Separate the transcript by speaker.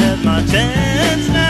Speaker 1: had my chance now.